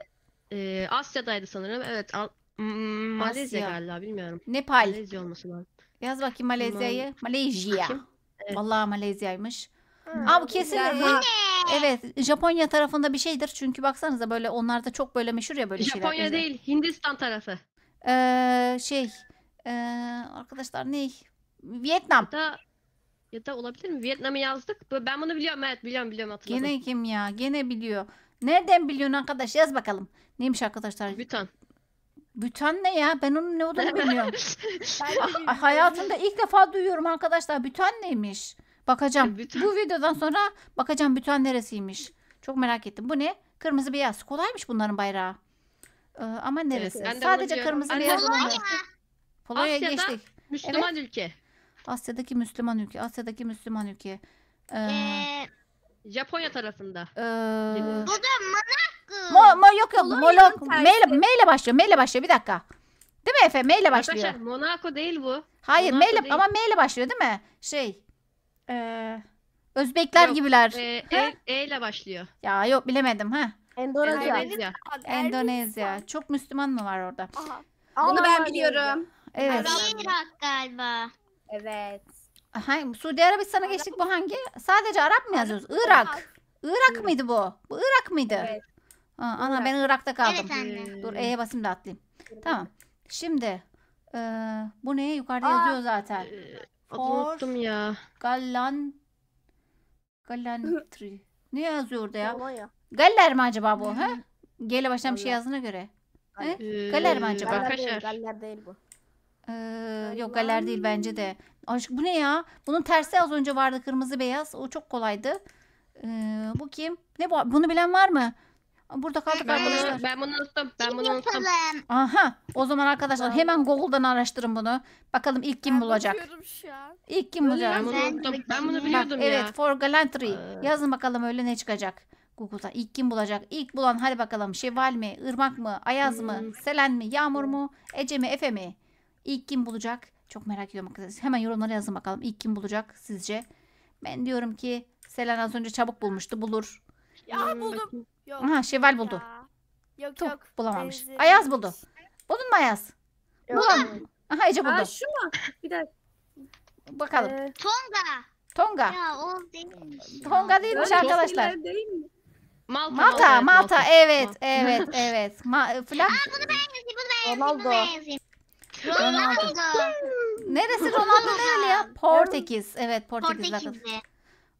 [SPEAKER 4] e, Asya'daydı sanırım. Evet. Al, Malezya
[SPEAKER 1] Asya.
[SPEAKER 4] galiba bilmiyorum.
[SPEAKER 1] Nepal.
[SPEAKER 4] Malezya olması lazım.
[SPEAKER 1] Yaz bakayım Malezya'yı. Malezya.
[SPEAKER 4] Bakayım. Evet.
[SPEAKER 1] Vallahi Malezya'ymış. Aa bu kesin. Evet Japonya tarafında bir şeydir. Çünkü baksanıza böyle onlarda çok böyle meşhur ya böyle şeyler.
[SPEAKER 4] Japonya
[SPEAKER 1] Eze-
[SPEAKER 4] değil. Hindistan tarafı.
[SPEAKER 1] Ee, şey ee, arkadaşlar ne? Vietnam.
[SPEAKER 4] Ya da ya da olabilir mi? Vietnam'ı yazdık. Bu- Ben bunu biliyorum. Evet biliyorum biliyorum hatırladım.
[SPEAKER 1] Gene kim ya? Gene biliyor. Nereden biliyorsun arkadaş? Yaz bakalım. Neymiş arkadaşlar?
[SPEAKER 4] Bhutan.
[SPEAKER 1] Bütan ne ya? Ben onun ne olduğunu bilmiyorum.
[SPEAKER 3] Ben de
[SPEAKER 1] Ah,
[SPEAKER 3] bilmiyorum.
[SPEAKER 1] Hayatımda ilk defa duyuyorum arkadaşlar. Bütan neymiş? Bakacağım.
[SPEAKER 4] Bütan.
[SPEAKER 1] Bu videodan sonra bakacağım bütan neresiymiş. Çok merak ettim. Bu ne? Kırmızı beyaz. Kolaymış bunların bayrağı. Ee, ama neresi?
[SPEAKER 4] bunu
[SPEAKER 1] Sadece kırmızı
[SPEAKER 4] Anne,
[SPEAKER 1] beyaz.
[SPEAKER 4] Polonya. Asya'da-
[SPEAKER 1] geçtik.
[SPEAKER 4] Müslüman ülke.
[SPEAKER 1] Asya'daki Müslüman ülke. Asya'daki Müslüman ülke. Ee,
[SPEAKER 2] Ee,
[SPEAKER 4] Japonya tarafında.
[SPEAKER 1] ee,
[SPEAKER 2] bu da Monaco.
[SPEAKER 1] Mo, mo yok yok.
[SPEAKER 3] Tersi.
[SPEAKER 1] M ile, M ile başlıyor. M ile başlıyor. Bir dakika. Değil mi Efe? M ile başlıyor.
[SPEAKER 4] Arkadaşlar Monaco değil bu.
[SPEAKER 1] Hayır M
[SPEAKER 4] Monaco
[SPEAKER 1] ile
[SPEAKER 4] değil.
[SPEAKER 1] ama M ile başlıyor değil mi? Şey. Ee, Özbekler
[SPEAKER 4] Yok,
[SPEAKER 1] gibiler.
[SPEAKER 4] E, e, e ile başlıyor.
[SPEAKER 1] Ya yok bilemedim ha.
[SPEAKER 3] Endonezya.
[SPEAKER 4] Endonezya.
[SPEAKER 1] Endonezya. Çok Müslüman mı var orada?
[SPEAKER 3] Aha.
[SPEAKER 5] Bunu ben biliyorum.
[SPEAKER 1] Evet.
[SPEAKER 2] Irak galiba.
[SPEAKER 3] Evet.
[SPEAKER 1] Aha, Suudi Arabistan'a geçtik bu hangi? Sadece Arap mı yazıyoruz? Irak. Irak mıydı bu? Bu Irak mıydı?
[SPEAKER 3] Evet.
[SPEAKER 1] Ha, ana
[SPEAKER 3] Irak.
[SPEAKER 1] ben Irak'ta kaldım.
[SPEAKER 2] Evet anne.
[SPEAKER 1] Dur E'ye basayım da atlayayım. Tamam. Şimdi ee, bu ne? Yukarıda
[SPEAKER 3] Aa.
[SPEAKER 1] yazıyor zaten.
[SPEAKER 4] Ee, adını
[SPEAKER 1] For-
[SPEAKER 4] unuttum ya.
[SPEAKER 1] Galan Galantry. Ne yazıyor orada ya?
[SPEAKER 3] Polonya.
[SPEAKER 1] Galler mi acaba bu? Ha? G ile başlayan bir şey
[SPEAKER 3] Galler.
[SPEAKER 1] yazdığına göre. He?
[SPEAKER 4] Ee,
[SPEAKER 1] Galer mi acaba?
[SPEAKER 3] Galler değil,
[SPEAKER 4] Arkadaşlar.
[SPEAKER 3] Galler değil bu.
[SPEAKER 1] Ee, yok galer değil bence de. Aşk bu ne ya? Bunun tersi az önce vardı kırmızı beyaz. O çok kolaydı. Ee, bu kim? Ne bu? Bunu bilen var mı? Burada kaldık
[SPEAKER 4] Ben
[SPEAKER 1] arkadaşlar.
[SPEAKER 4] bunu, ben bunu unuttum. Ben
[SPEAKER 2] Kim
[SPEAKER 4] bunu unuttum.
[SPEAKER 2] yapalım?
[SPEAKER 1] Aha. O zaman arkadaşlar hemen Google'dan araştırın bunu. Bakalım ilk kim bulacak?
[SPEAKER 3] bakıyorum şu an.
[SPEAKER 1] İlk kim bulacak?
[SPEAKER 4] Ben bunu
[SPEAKER 2] Ben
[SPEAKER 4] unuttum. Ben bunu
[SPEAKER 2] Bak,
[SPEAKER 4] biliyordum ya.
[SPEAKER 1] evet for gallantry.
[SPEAKER 4] Ee.
[SPEAKER 1] Yazın bakalım öyle ne çıkacak. Google'da ilk kim bulacak? İlk bulan hadi bakalım. Şevval mi? Irmak mı? Ayaz mı?
[SPEAKER 4] Hmm.
[SPEAKER 1] Selen mi? Yağmur mu? Ece mi? Efe mi? İlk kim bulacak? Çok merak ediyorum arkadaşlar. Hemen yorumlara yazın bakalım. İlk kim bulacak sizce? Ben diyorum ki Selen az önce çabuk bulmuştu. Bulur.
[SPEAKER 3] Ya
[SPEAKER 4] Hmm,
[SPEAKER 3] buldum. Yok.
[SPEAKER 1] Aha Şevval buldu.
[SPEAKER 3] ya. Yok
[SPEAKER 1] Tuh,
[SPEAKER 3] yok.
[SPEAKER 1] bulamamış.
[SPEAKER 3] Benziyor.
[SPEAKER 1] Ayaz buldu. Buldun mu Ayaz?
[SPEAKER 3] Yok.
[SPEAKER 1] Bulam. Aha Ece buldu.
[SPEAKER 5] Ha şu mu? Bir dakika.
[SPEAKER 1] Bakalım.
[SPEAKER 3] Ee,
[SPEAKER 2] Tonga.
[SPEAKER 1] Tonga.
[SPEAKER 2] Ya o değilmiş. ya.
[SPEAKER 1] Tonga değilmiş
[SPEAKER 5] Böyle
[SPEAKER 1] arkadaşlar.
[SPEAKER 5] Değil mi?
[SPEAKER 4] Malta.
[SPEAKER 1] Malta, Malta. Evet,
[SPEAKER 4] Malta.
[SPEAKER 1] evet, evet. Ma Flag
[SPEAKER 2] Yazayım, bunu ben yazayım,
[SPEAKER 3] Ronaldo.
[SPEAKER 2] bunu ben yazayım.
[SPEAKER 1] Ronaldo.
[SPEAKER 2] Ronaldo.
[SPEAKER 1] Neresi Ronaldo nereli ya? Portekiz. Evet, Portekiz.
[SPEAKER 2] Portekizli.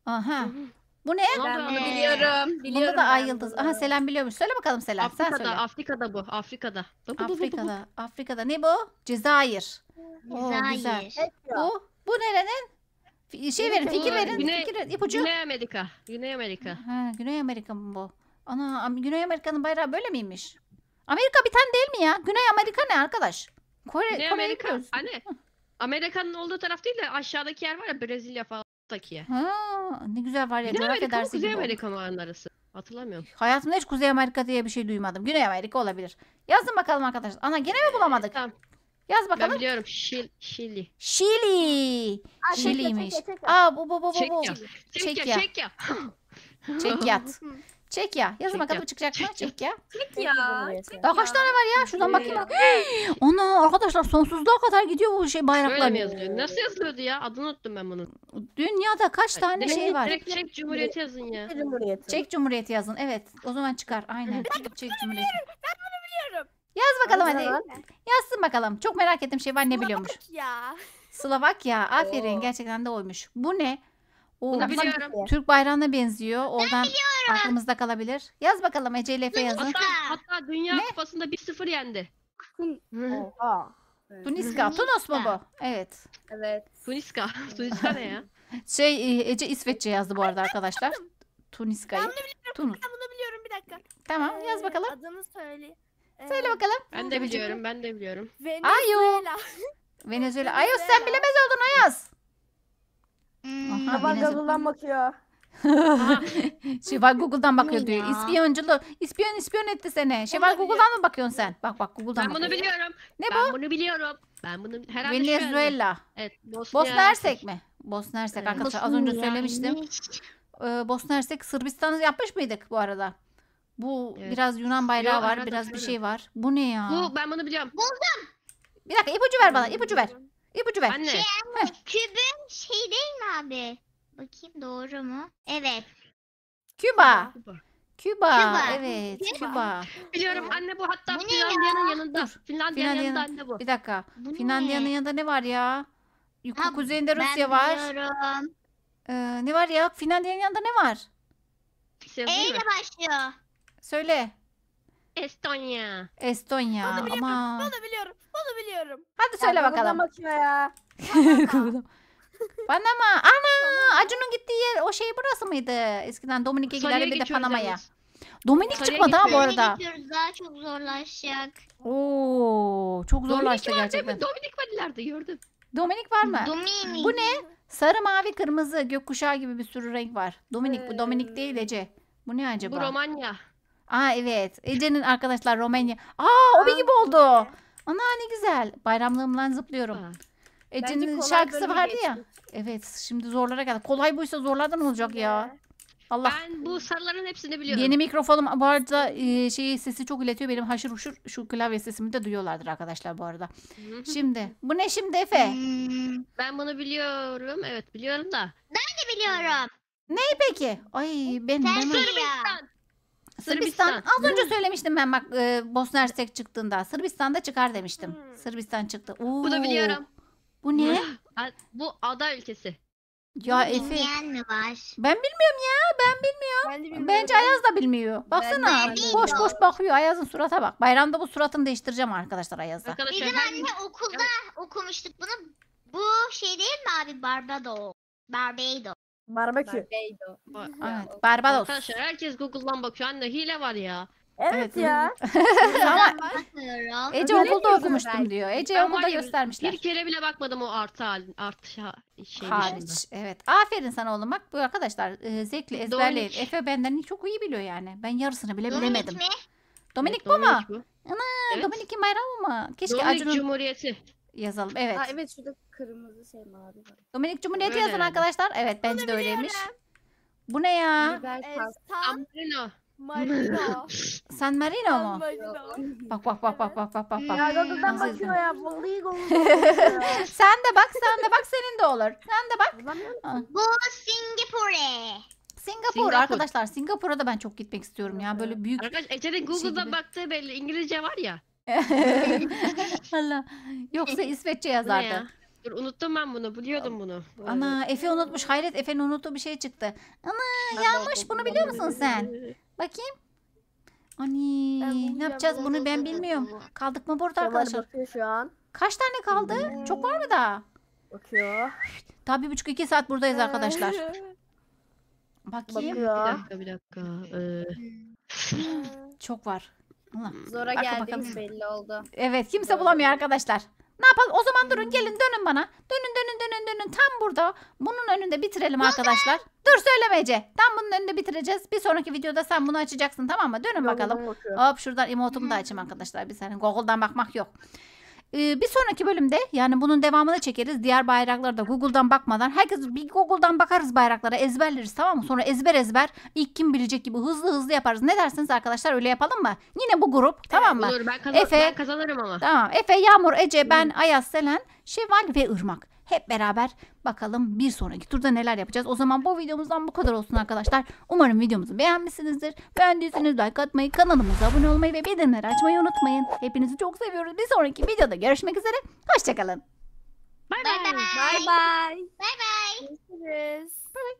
[SPEAKER 1] Aha. Bu ne?
[SPEAKER 5] Ben bunu biliyorum. Biliyorum
[SPEAKER 1] Bunda da ay yıldız.
[SPEAKER 5] bunu.
[SPEAKER 1] Aha Selen biliyormuş. Söyle bakalım Selen. Sen söyle.
[SPEAKER 4] Afrika'da, Afrika'da bu. Afrika'da. Bu, bu, bu, bu, bu.
[SPEAKER 1] Afrika'da. Afrika'da. Ne bu? Cezayir. Oo, güzel.
[SPEAKER 2] Güzel.
[SPEAKER 1] Bu? Bu nerenin? Fi- Şey verin, fikir verin.
[SPEAKER 4] Güney-
[SPEAKER 1] Fikir verin. İpucu.
[SPEAKER 4] Güney Amerika. Güney Amerika.
[SPEAKER 1] Ha, Güney Amerika mı bu? Ana, Am- Güney Amerika'nın bayrağı böyle miymiş? Amerika bir tane değil mi ya? Güney Amerika ne arkadaş? Kore,
[SPEAKER 4] Güney
[SPEAKER 1] Kore'yi
[SPEAKER 4] Amerika.
[SPEAKER 1] biliyoruz.
[SPEAKER 4] Hani Amerika'nın olduğu taraf değil de aşağıdaki yer var ya Brezilya falan. Taki.
[SPEAKER 1] Ha, ne güzel var ya.
[SPEAKER 4] Güney Amerika mı Kuzey. Amerika mı arası? Hatırlamıyorum.
[SPEAKER 1] Hayatımda hiç Kuzey Amerika diye bir şey duymadım. Güney Amerika olabilir. Yazın bakalım arkadaşlar. Ana gene mi bulamadık?
[SPEAKER 4] Tamam.
[SPEAKER 1] Yaz
[SPEAKER 4] Ben
[SPEAKER 1] bakalım.
[SPEAKER 4] biliyorum. Şil, Şili.
[SPEAKER 1] Şili.
[SPEAKER 3] Aa,
[SPEAKER 1] Şili'ymiş.
[SPEAKER 3] çek, çek, çek.
[SPEAKER 1] Aa bu bu bu bu bu.
[SPEAKER 4] Çekya.
[SPEAKER 1] Çekya.
[SPEAKER 4] Çekya. Çekya.
[SPEAKER 1] Çekyat. Çekya. Yazın
[SPEAKER 4] Çekya.
[SPEAKER 1] bakalım çıkacak mı?
[SPEAKER 5] Çek ya. Çek
[SPEAKER 1] Daha kaç
[SPEAKER 5] ya.
[SPEAKER 1] tane var ya? Şuradan bakayım. Ana arkadaşlar sonsuzluğa kadar gidiyor bu şey bayraklar.
[SPEAKER 4] mi yazılıyor? Nasıl yazılıyordu ya? Adını unuttum ben bunun.
[SPEAKER 1] Dünyada kaç tane
[SPEAKER 4] Direkt-
[SPEAKER 1] şey var?
[SPEAKER 4] Direkt Çek Cumhuriyeti yazın ya.
[SPEAKER 5] Cumhuriyeti.
[SPEAKER 1] Çek Cumhuriyeti yazın. Evet. O zaman çıkar. Aynen. Çek Cumhuriyeti.
[SPEAKER 3] Biliyorum.
[SPEAKER 1] Yaz bakalım hadi. Yazsın bakalım. Çok merak ettim şey var ne biliyormuş.
[SPEAKER 3] Bak ya.
[SPEAKER 1] Slovakya. Aferin.
[SPEAKER 5] Oo.
[SPEAKER 1] Gerçekten de oymuş. Bu ne? Oo,
[SPEAKER 4] Bunu
[SPEAKER 1] bak,
[SPEAKER 4] biliyorum.
[SPEAKER 1] Türk bayrağına benziyor. Oradan aklımızda kalabilir. Yaz bakalım Ece ile Efe yazın.
[SPEAKER 4] Hatta, hatta Dünya
[SPEAKER 1] Ne?
[SPEAKER 4] Kupası'nda 1-0 yendi.
[SPEAKER 5] Oha.
[SPEAKER 1] Tuniska. Tunus mu bu? Evet.
[SPEAKER 5] Evet.
[SPEAKER 4] Tuniska. Tuniska ne ya?
[SPEAKER 1] Şey e, Ece İsveççe yazdı bu arada arkadaşlar. Tuniska'yı. Tunus.
[SPEAKER 3] Ben bunu biliyorum bir dakika.
[SPEAKER 1] Tamam yaz
[SPEAKER 3] Ee,
[SPEAKER 1] bakalım.
[SPEAKER 3] Adını söyle. Ee,
[SPEAKER 1] Söyle bakalım.
[SPEAKER 4] Ben de biliyorum. Ben de biliyorum.
[SPEAKER 3] Venezuela.
[SPEAKER 1] Venezuela. Ayos sen bilemez oldun Ayos.
[SPEAKER 5] Baba. Google'dan bakıyor.
[SPEAKER 1] Şevval Google'dan bakıyor diyor.
[SPEAKER 2] ya?
[SPEAKER 1] İspiyonculu. İspiyon ispiyon etti seni. Şevval Google'dan mı bakıyorsun sen? Bak bak Google'dan
[SPEAKER 4] Ben bunu
[SPEAKER 1] bakıyor.
[SPEAKER 4] biliyorum.
[SPEAKER 1] Ne
[SPEAKER 4] ben bunu biliyorum. Ben bunu herhalde şu.
[SPEAKER 1] Venezuela.
[SPEAKER 4] Evet. Bosna,
[SPEAKER 1] Bosna Hersek mi? Bosna Hersek
[SPEAKER 4] Evet.
[SPEAKER 1] arkadaşlar az önce söylemiştim. Ee, Bosna Hersek Sırbistan'ı yapmış mıydık bu arada? Bu
[SPEAKER 4] Evet.
[SPEAKER 1] biraz Yunan bayrağı
[SPEAKER 4] Yo,
[SPEAKER 1] var,
[SPEAKER 4] arada
[SPEAKER 1] biraz bir
[SPEAKER 4] şöyle.
[SPEAKER 1] şey var. Bu ne ya?
[SPEAKER 4] Bu ben bunu biliyorum.
[SPEAKER 1] Bir dakika ipucu ver bana, ipucu ver. İpucu ver.
[SPEAKER 4] Anne.
[SPEAKER 2] Şey Kübün şey değil mi abi? Bakayım doğru mu? Evet.
[SPEAKER 1] Küba. Küba.
[SPEAKER 2] Küba.
[SPEAKER 1] Evet,
[SPEAKER 2] Küba.
[SPEAKER 1] Küba.
[SPEAKER 4] Biliyorum anne bu hatta
[SPEAKER 2] Bu ne
[SPEAKER 4] Finlandiya'nın yanında.
[SPEAKER 1] Dur.
[SPEAKER 4] Finlandiya'nın
[SPEAKER 1] Finlandiya'nın-
[SPEAKER 4] yanında anne bu.
[SPEAKER 1] Bir dakika.
[SPEAKER 2] Bu
[SPEAKER 1] Finlandiya'nın
[SPEAKER 2] ne?
[SPEAKER 1] yanında ne var ya? Yukarı
[SPEAKER 2] Ha,
[SPEAKER 1] kuzeyinde
[SPEAKER 2] Ben
[SPEAKER 1] Rusya var.
[SPEAKER 2] biliyorum.
[SPEAKER 1] Ee, ne var ya? Finlandiya'nın yanında ne var?
[SPEAKER 4] Şey
[SPEAKER 2] E ile başlıyor.
[SPEAKER 1] Söyle.
[SPEAKER 4] Estonya.
[SPEAKER 1] Estonya.
[SPEAKER 3] Bunu biliyorum.
[SPEAKER 1] Ama
[SPEAKER 3] Bunu biliyorum. Bunu biliyorum.
[SPEAKER 1] hadi söyle bakalım.
[SPEAKER 5] Bakıyor ya.
[SPEAKER 1] Ana! Acun'un gittiği yer o şey burası mıydı? Eskiden Dominik'e giderdi bir de Panama'ya. Dominik
[SPEAKER 4] Sarıya
[SPEAKER 1] çıkmadı ha bu arada.
[SPEAKER 2] Gidiyoruz daha çok zorlaşacak.
[SPEAKER 1] Oo, çok zorlaştı
[SPEAKER 4] Dominik
[SPEAKER 1] gerçekten.
[SPEAKER 4] mı? Dominik var ileride gördüm.
[SPEAKER 1] Dominik var mı?
[SPEAKER 2] Domini.
[SPEAKER 1] Bu ne? Sarı, mavi, kırmızı, gökkuşağı gibi bir sürü renk var. Dominik bu.
[SPEAKER 5] Ee,
[SPEAKER 1] Dominik değil Ece. Bu ne acaba?
[SPEAKER 4] Bu Romanya.
[SPEAKER 1] Aa evet. Ece'nin arkadaşlar Romanya. Aa o bir gibi oldu. Ana ne güzel. Bayramlığımdan zıplıyorum.
[SPEAKER 4] Aa.
[SPEAKER 1] Ece'nin
[SPEAKER 5] kolay
[SPEAKER 1] şarkısı
[SPEAKER 5] bölümü
[SPEAKER 1] vardı ya.
[SPEAKER 5] geçtik.
[SPEAKER 1] Evet şimdi zorlara geldi. Kolay buysa zorlardan olacak ya. Allah.
[SPEAKER 4] Ben bu sarıların hepsini biliyorum.
[SPEAKER 1] Yeni mikrofonum bu arada e, şeyi sesi çok iletiyor. Benim haşır huşur şu klavye sesimi de duyuyorlardır arkadaşlar bu arada. Şimdi bu ne şimdi Efe?
[SPEAKER 2] Hmm,
[SPEAKER 4] Ben bunu biliyorum. Evet biliyorum da.
[SPEAKER 2] ne biliyorum?
[SPEAKER 1] Peki. Ay ben, ben
[SPEAKER 2] Sen.
[SPEAKER 4] Sırbistan.
[SPEAKER 1] Sırbistan.
[SPEAKER 4] Sırbistan.
[SPEAKER 1] Az önce söylemiştim ben bak e, Bosna Hersek çıktığında. Sırbistan'da çıkar demiştim.
[SPEAKER 3] Hmm.
[SPEAKER 1] Sırbistan çıktı. Oo,
[SPEAKER 4] Bu da biliyorum.
[SPEAKER 1] Bu ne?
[SPEAKER 4] Bu ada ülkesi.
[SPEAKER 1] Ya
[SPEAKER 2] Bunu
[SPEAKER 1] Efe.
[SPEAKER 2] Bilmeyen mi var?
[SPEAKER 1] Ben bilmiyorum ya. Ben bilmiyorum.
[SPEAKER 3] Ben bilmiyorum.
[SPEAKER 1] Bence Ayaz da bilmiyor. Baksana.
[SPEAKER 5] Ben
[SPEAKER 2] de
[SPEAKER 1] boş boş bakıyor. Ayaz'ın surata bak. Bayramda bu suratını değiştireceğim arkadaşlar Ayaz'a.
[SPEAKER 2] Bizim anne okulda okumuştuk bunu. Bu şey değil mi abi? Barbado. Barbados.
[SPEAKER 5] Barbekü.
[SPEAKER 4] Ba-
[SPEAKER 1] Evet. Barbados.
[SPEAKER 4] Arkadaşlar herkes Google'dan bakıyor. Anne hile var ya.
[SPEAKER 5] Evet,
[SPEAKER 1] Evet.
[SPEAKER 5] ya.
[SPEAKER 1] Ama. Ece
[SPEAKER 5] Öyle
[SPEAKER 1] okulda
[SPEAKER 5] diyorsun
[SPEAKER 1] okumuştum
[SPEAKER 5] belki.
[SPEAKER 1] diyor. Ece
[SPEAKER 4] Ben
[SPEAKER 1] okulda
[SPEAKER 4] ya,
[SPEAKER 1] göstermişler.
[SPEAKER 4] Bir kere bile bakmadım o artı halin. Artı şa- şey
[SPEAKER 1] Hariç.
[SPEAKER 4] dışında.
[SPEAKER 1] Evet. Aferin sana oğlum. Bak bu arkadaşlar e, zevkli ezberleyin.
[SPEAKER 4] Dominik.
[SPEAKER 1] Efe benden çok iyi biliyor yani. Ben yarısını bile
[SPEAKER 2] Dominik
[SPEAKER 1] bilemedim.
[SPEAKER 2] mi?
[SPEAKER 1] Dominik
[SPEAKER 4] Evet,
[SPEAKER 1] bu mu?
[SPEAKER 4] Dominik bu.
[SPEAKER 1] Ha,
[SPEAKER 4] Evet.
[SPEAKER 1] Dominik'in bayramı mı? Keşke
[SPEAKER 4] Dominik
[SPEAKER 1] Acun'un
[SPEAKER 4] Cumhuriyeti.
[SPEAKER 1] Yazalım. Evet.
[SPEAKER 5] Ha, evet şurada kırmızı şey mavi var.
[SPEAKER 1] Dominik Cumhuriyeti
[SPEAKER 4] Öyle
[SPEAKER 1] yazın
[SPEAKER 4] herhalde.
[SPEAKER 1] arkadaşlar. Evet bence de öyleymiş. Bu ne ya?
[SPEAKER 5] Biber
[SPEAKER 3] Ee. San
[SPEAKER 4] Marino.
[SPEAKER 3] Marino.
[SPEAKER 1] San Marino
[SPEAKER 3] San
[SPEAKER 1] mu?
[SPEAKER 3] Marino.
[SPEAKER 1] Bak bak bak bak bak bak bak. bak.
[SPEAKER 5] Ya Google'dan
[SPEAKER 1] Nasıl
[SPEAKER 5] bakıyor ya. Vallahi Google'dan bakıyor.
[SPEAKER 1] Sen de bak sen de bak senin de olur. Sen de bak.
[SPEAKER 5] Bulamıyorum.
[SPEAKER 2] Bu Singapore.
[SPEAKER 1] Singapur,
[SPEAKER 4] Singapur.
[SPEAKER 1] arkadaşlar. Singapur'a da ben çok gitmek istiyorum ya. Böyle büyük.
[SPEAKER 4] Arkadaş Ece'nin Google'dan
[SPEAKER 1] gibi.
[SPEAKER 4] baktığı belli. İngilizce var ya.
[SPEAKER 1] Allah. Yoksa İsveççe
[SPEAKER 4] Bu ne ya?
[SPEAKER 1] yazardı.
[SPEAKER 4] Dur unuttum ben bunu. Biliyordum bunu.
[SPEAKER 1] Ana Efe unutmuş. Hayret Efe'nin unuttuğu bir şey çıktı. Ana yanlış bunu biliyor musun sen? Bakayım. Ani
[SPEAKER 3] bulacağım,
[SPEAKER 1] ne yapacağız bunu ben
[SPEAKER 2] bulacağım.
[SPEAKER 1] bilmiyorum. Kaldık mı burada
[SPEAKER 5] Kemal
[SPEAKER 1] arkadaşlar?
[SPEAKER 5] bakıyor şu an.
[SPEAKER 1] Kaç tane kaldı? Çok var mı daha?
[SPEAKER 5] Bakıyor.
[SPEAKER 1] Daha bir buçuk iki saat buradayız arkadaşlar. Bakayım.
[SPEAKER 4] Bir
[SPEAKER 5] Bakıyor.
[SPEAKER 4] dakika bir dakika. Ee,
[SPEAKER 1] Çok var.
[SPEAKER 5] Zora
[SPEAKER 1] Bakın
[SPEAKER 5] geldiğimiz
[SPEAKER 1] bakalım.
[SPEAKER 5] belli oldu.
[SPEAKER 1] Evet kimse bulamıyor arkadaşlar. Ne yapalım? O zaman durun gelin dönün bana. Dönün dönün dönün dönün. Tam burada. Bunun önünde bitirelim arkadaşlar. Dur söyleme Ece. Tam bunun önünde bitireceğiz. Bir sonraki videoda sen bunu açacaksın tamam mı? Dönün bakalım. Hop şuradan emotumu da açayım arkadaşlar. Bir saniye Google'dan bakmak yok. Ee, bir sonraki bölümde yani bunun devamını çekeriz. Diğer bayrakları da Google'dan bakmadan. Herkes bir Google'dan bakarız bayraklara ezberleriz tamam mı? Sonra ezber ezber ilk kim bilecek gibi hızlı hızlı yaparız. Ne dersiniz arkadaşlar öyle yapalım mı? Yine bu grup tamam mı?
[SPEAKER 4] Olur ben, kazan
[SPEAKER 1] Efe-
[SPEAKER 4] ben kazanırım ama.
[SPEAKER 1] Tamam. Efe, Yağmur, Ece, ben, Ayaz, Selen, Şevval ve Irmak. Hep beraber bakalım bir sonraki turda neler yapacağız. O zaman bu videomuzdan bu kadar olsun arkadaşlar. Umarım videomuzu beğenmişsinizdir. Beğendiyseniz like atmayı, kanalımıza abone olmayı ve bildirimleri açmayı unutmayın. Hepinizi çok seviyoruz. Bir sonraki videoda görüşmek üzere. Hoşçakalın.
[SPEAKER 4] Bye
[SPEAKER 2] bye.
[SPEAKER 4] Bye
[SPEAKER 2] bye.
[SPEAKER 5] Bye bye. Görüşürüz. Bye bye.